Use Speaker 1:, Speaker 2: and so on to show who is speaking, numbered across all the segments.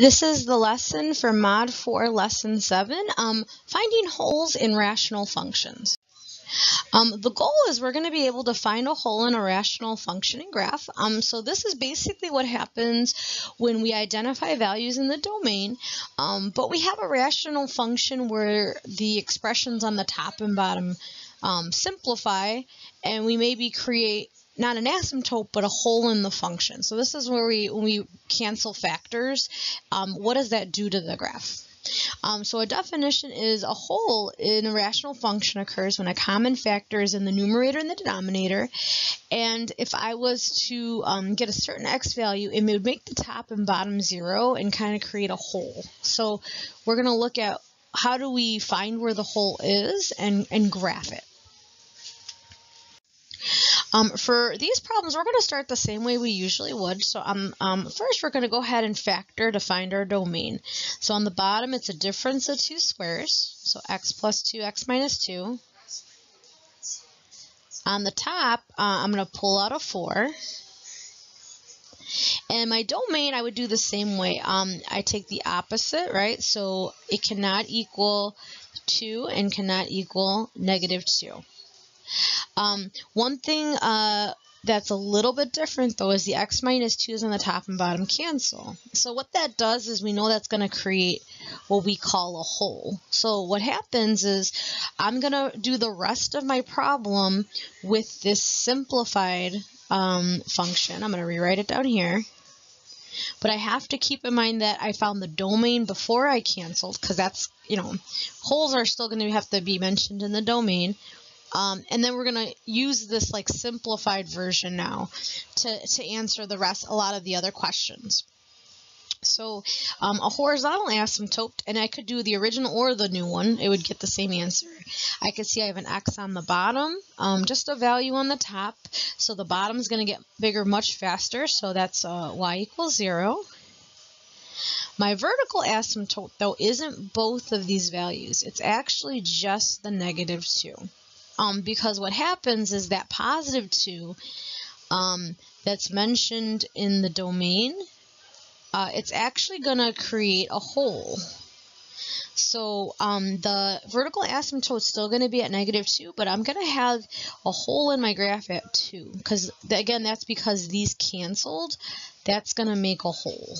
Speaker 1: This is the lesson for Mod 4 Lesson 7, um, finding holes in rational functions. Um, the goal is we're going to be able to find a hole in a rational functioning graph. Um, so this is basically what happens when we identify values in the domain, um, but we have a rational function where the expressions on the top and bottom um, simplify, and we maybe create not an asymptote, but a hole in the function. So this is where we, when we cancel factors, um, what does that do to the graph? Um, so a definition is a hole in a rational function occurs when a common factor is in the numerator and the denominator. And if I was to um, get a certain x value, it would make the top and bottom zero and kind of create a hole. So we're going to look at how do we find where the hole is and, and graph it. Um, for these problems, we're going to start the same way we usually would. So um, um, first, we're going to go ahead and factor to find our domain. So on the bottom, it's a difference of two squares. So x plus 2, x minus 2. On the top, uh, I'm going to pull out a 4. And my domain, I would do the same way. Um, I take the opposite, right? So it cannot equal 2 and cannot equal negative 2. Um, one thing uh, that's a little bit different though is the x minus 2's on the top and bottom cancel. So what that does is we know that's going to create what we call a hole. So what happens is I'm going to do the rest of my problem with this simplified um, function. I'm going to rewrite it down here. But I have to keep in mind that I found the domain before I canceled because that's, you know, holes are still going to have to be mentioned in the domain. Um, and then we're going to use this like simplified version now to, to answer the rest, a lot of the other questions. So um, a horizontal asymptote, and I could do the original or the new one, it would get the same answer. I could see I have an x on the bottom, um, just a value on the top, so the bottom is going to get bigger much faster, so that's uh, y equals 0. My vertical asymptote, though, isn't both of these values. It's actually just the negative 2 um, because what happens is that positive 2 um, that's mentioned in the domain, uh, it's actually going to create a hole. So um, the vertical asymptote is still going to be at negative 2, but I'm going to have a hole in my graph at 2. Because, again, that's because these canceled. That's going to make a hole.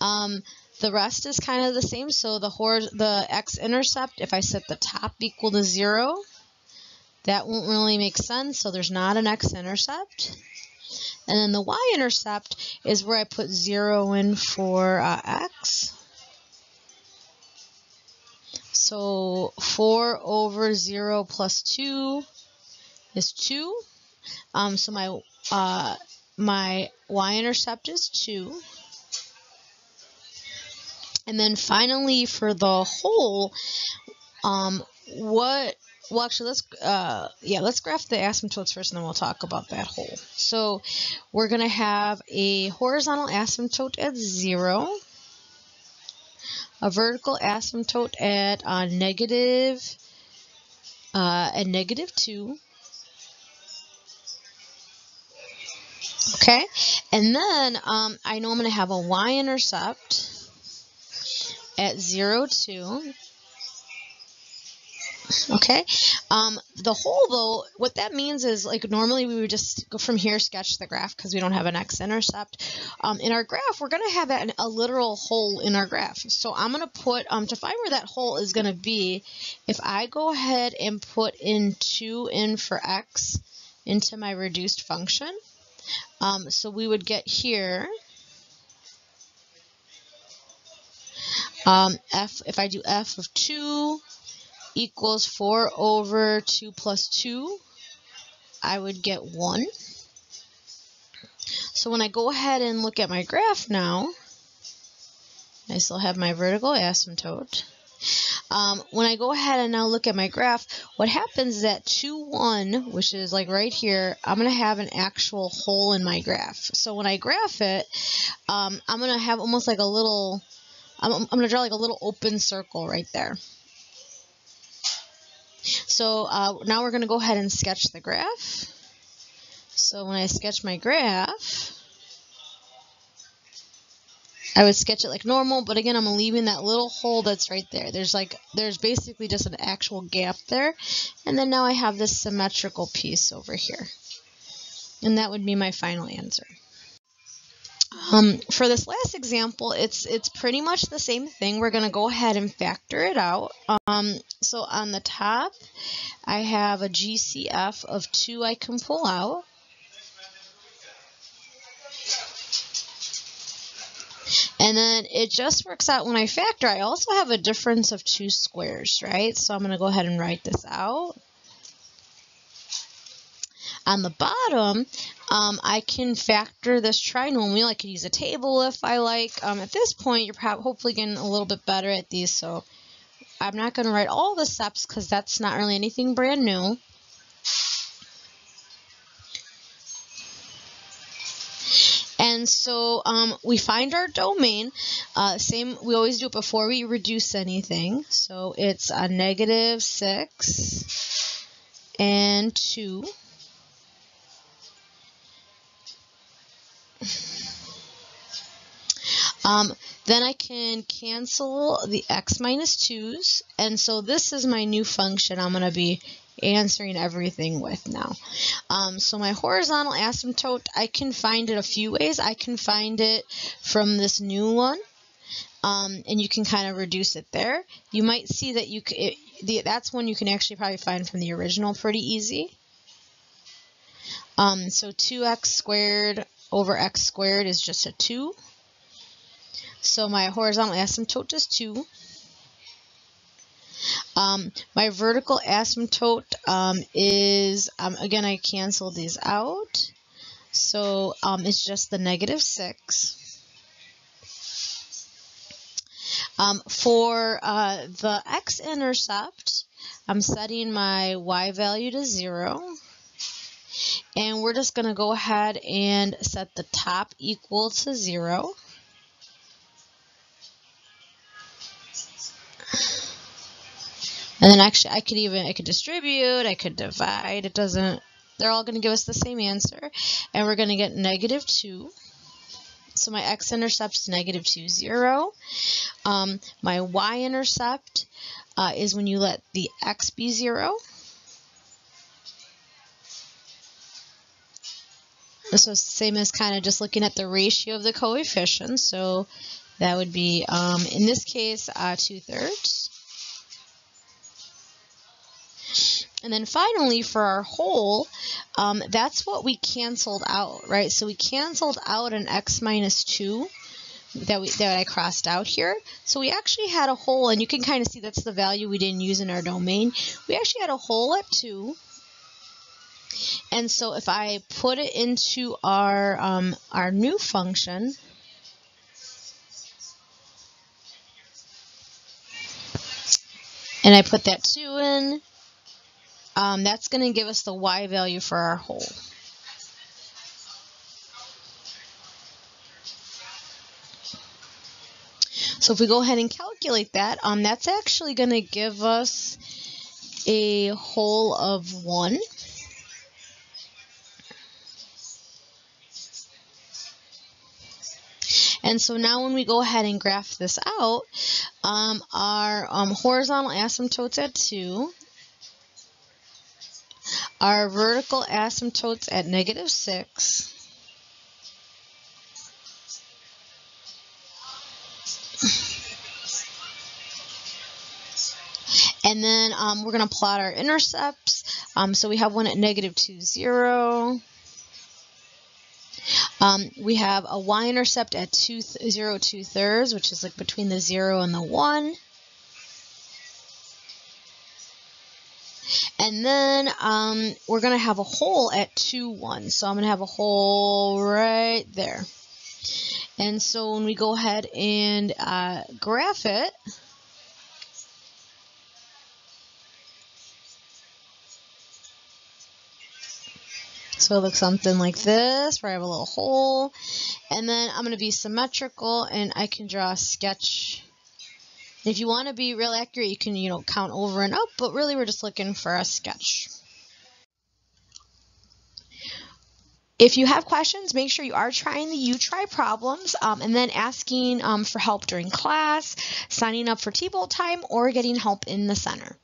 Speaker 1: Um, the rest is kind of the same. So the the x-intercept, if I set the top equal to 0, that won't really make sense. So there's not an x-intercept. And then the y-intercept is where I put 0 in for uh, x. So 4 over 0 plus 2 is 2. Um, so my, uh, my y-intercept is 2. And then finally for the hole, um, what, well actually let's, uh, yeah, let's graph the asymptotes first and then we'll talk about that hole. So we're going to have a horizontal asymptote at 0, a vertical asymptote at uh, negative, uh, at negative 2, Okay, and then um, I know I'm to have a y-intercept at 0, 2. Okay, um, the hole though, what that means is like normally we would just go from here, sketch the graph because we don't have an x-intercept. Um, in our graph, we're going to have an, a literal hole in our graph. So I'm going to put, um, to find where that hole is going to be, if I go ahead and put in 2 in for x into my reduced function, um, so we would get here Um, f, if I do f of 2 equals 4 over 2 plus 2, I would get 1. So when I go ahead and look at my graph now, I still have my vertical asymptote. Um, when I go ahead and now look at my graph, what happens is that 2, 1, which is like right here, I'm going to have an actual hole in my graph. So when I graph it, um, I'm going to have almost like a little I'm, I'm going to draw like a little open circle right there. So uh, now we're going to go ahead and sketch the graph. So when I sketch my graph, I would sketch it like normal, but again, I'm leaving that little hole that's right there. There's like, there's basically just an actual gap there. And then now I have this symmetrical piece over here. And that would be my final answer. Um, for this last example, it's it's pretty much the same thing. We're going to go ahead and factor it out. Um, so on the top, I have a GCF of 2 I can pull out. And then it just works out when I factor. I also have a difference of two squares, right? So I'm going to go ahead and write this out. On the bottom, um, I can factor this trinomial. I could use a table if I like. Um, at this point, you're probably hopefully getting a little bit better at these, so I'm not going to write all the steps because that's not really anything brand new. And so um, we find our domain. Uh, same, we always do it before we reduce anything. So it's a negative 6 and 2. Um, then I can cancel the x minus 2's. And so this is my new function I'm going to be answering everything with now. Um, so my horizontal asymptote, I can find it a few ways. I can find it from this new one. Um, and you can kind of reduce it there. You might see that you it, the, that's one you can actually probably find from the original pretty easy. Um, so 2x squared over x squared is just a 2. So my horizontal asymptote is 2. Um, my vertical asymptote um, is, um, again, I cancel these out. So um, it's just the negative 6. Um, for uh, the x-intercept, I'm setting my y value to 0. And we're just going to go ahead and set the top equal to 0. And then actually I could even, I could distribute, I could divide, it doesn't, they're all going to give us the same answer. And we're going to get negative 2. So my x-intercept is negative 2, 0. Um, my y-intercept uh, is when you let the x be 0. So same as kind of just looking at the ratio of the coefficients. So that would be, um, in this case, uh, 2 thirds. And then finally, for our hole, um, that's what we canceled out, right? So we canceled out an x minus 2 that, we, that I crossed out here. So we actually had a hole, and you can kind of see that's the value we didn't use in our domain. We actually had a hole at 2. And so if I put it into our, um, our new function, and I put that 2 in, um, that's going to give us the y value for our hole. So if we go ahead and calculate that, um, that's actually going to give us a hole of 1. And so now when we go ahead and graph this out, um, our um, horizontal asymptote's at 2, our vertical asymptotes at negative 6. And then um, we're going to plot our intercepts. Um, so we have one at negative 2, 0. Um, we have a y-intercept at 2, 0, 2 thirds, which is like between the 0 and the 1. And then um, we're going to have a hole at 2, 1. So I'm going to have a hole right there. And so when we go ahead and uh, graph it, So it looks something like this, where I have a little hole. And then I'm going to be symmetrical, and I can draw a sketch if you want to be real accurate, you can, you know, count over and up, but really we're just looking for a sketch. if you have questions, make sure you are trying the You Try problems um, and then asking um, for help during class, signing up for T-Bolt time, or getting help in the center.